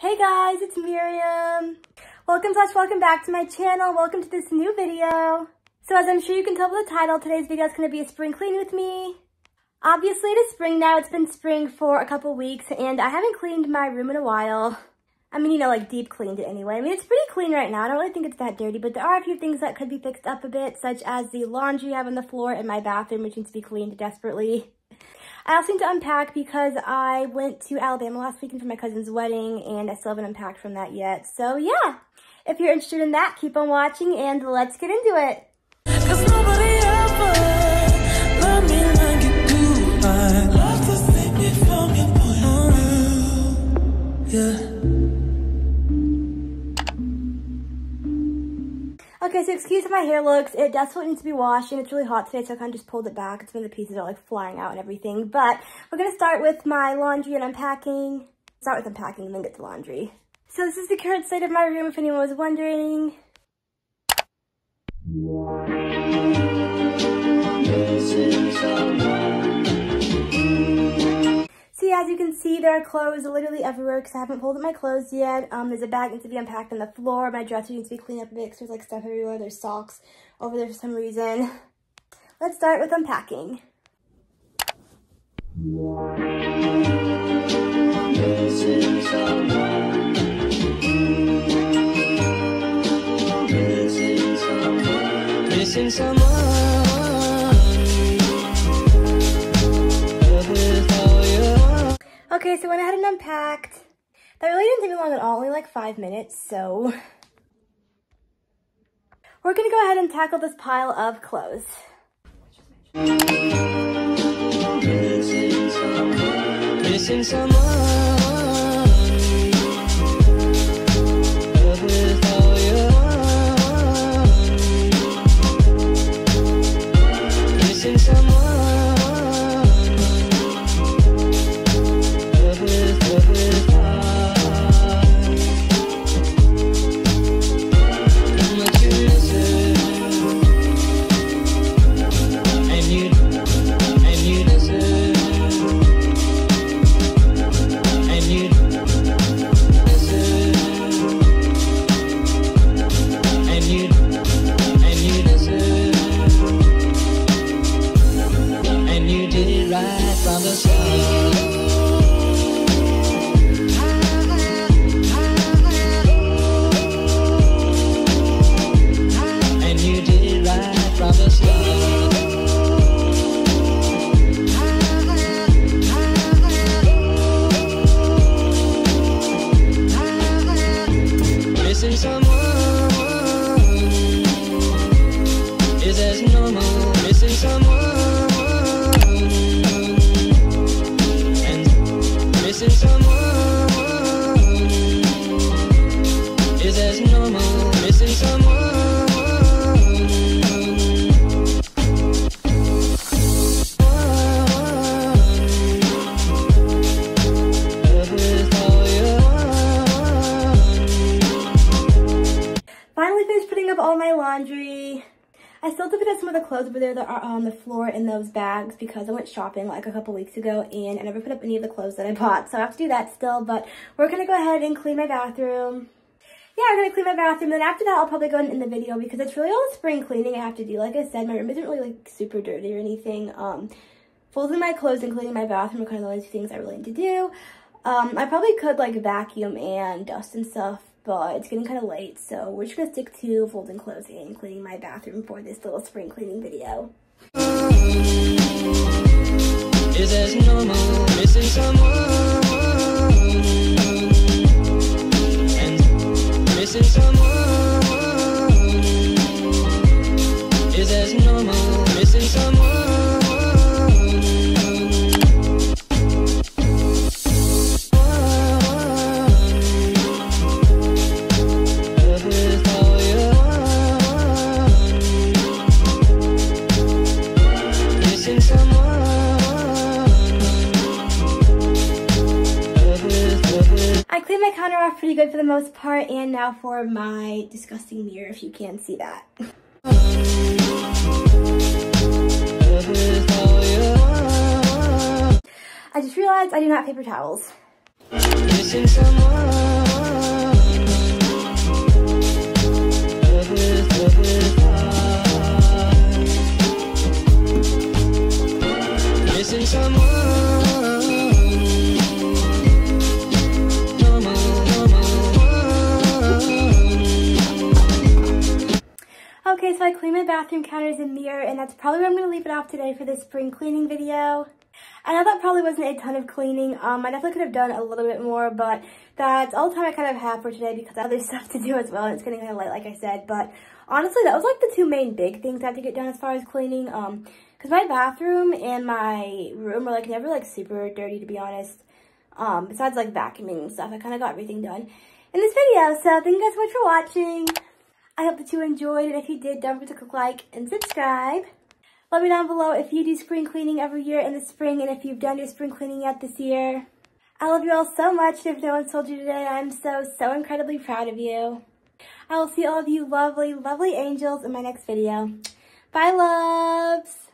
Hey guys, it's Miriam. Welcome slash welcome back to my channel. Welcome to this new video. So as I'm sure you can tell by the title, today's video is going to be a spring clean with me. Obviously it is spring now. It's been spring for a couple weeks and I haven't cleaned my room in a while. I mean, you know, like deep cleaned it anyway. I mean, it's pretty clean right now. I don't really think it's that dirty, but there are a few things that could be fixed up a bit, such as the laundry I have on the floor in my bathroom, which needs to be cleaned desperately. I also need to unpack because I went to Alabama last weekend for my cousin's wedding, and I still haven't unpacked from that yet. So yeah, if you're interested in that, keep on watching, and let's get into it. Yeah. Okay, so excuse my hair looks. It definitely needs to be washed, and it's really hot today, so I kind of just pulled it back. Some of the pieces are like flying out and everything. But we're going to start with my laundry and unpacking. Start with unpacking and then get to laundry. So this is the current state of my room, if anyone was wondering as you can see, there are clothes literally everywhere because I haven't pulled up my clothes yet. Um, there's a bag needs to be unpacked on the floor. My dresser needs to be cleaned up a bit there's like stuff everywhere. There's socks over there for some reason. Let's start with unpacking. Missing someone Okay, so I went ahead and unpacked. That really didn't take me long at all, only like five minutes, so... We're gonna go ahead and tackle this pile of clothes. Missing someone I still have to put up some of the clothes over there that are on the floor in those bags because I went shopping like a couple weeks ago and I never put up any of the clothes that I bought. So I have to do that still, but we're going to go ahead and clean my bathroom. Yeah, I'm to clean my bathroom. Then after that, I'll probably go in the video because it's really all the spring cleaning I have to do. Like I said, my room isn't really like super dirty or anything. Um, folding my clothes and cleaning my bathroom are kind of the only two things I really need to do. Um, I probably could like vacuum and dust and stuff but it's getting kind of late, so we're just to stick to folding clothes and cleaning my bathroom for this little spring cleaning video. Is normal missing someone? And missing someone? Is normal missing someone counter off pretty good for the most part. And now for my disgusting mirror, if you can see that. I just realized I do not have paper towels. Missing someone gotta clean my bathroom counters and mirror, and that's probably where I'm gonna leave it off today for this spring cleaning video. I know that probably wasn't a ton of cleaning. Um, I definitely could have done a little bit more, but that's all the time I kind of have for today because I have other stuff to do as well, and it's getting kind of late, like I said. But honestly, that was like the two main big things I had to get done as far as cleaning. Um, because my bathroom and my room are like never like super dirty, to be honest. Um, besides like vacuuming and stuff, I kind of got everything done in this video. So thank you guys so much for watching. I hope that you enjoyed, and if you did, don't forget to click like and subscribe. Let me down below if you do spring cleaning every year in the spring and if you've done your spring cleaning yet this year. I love you all so much, if no one told you today, I'm so, so incredibly proud of you. I will see all of you lovely, lovely angels in my next video. Bye, loves!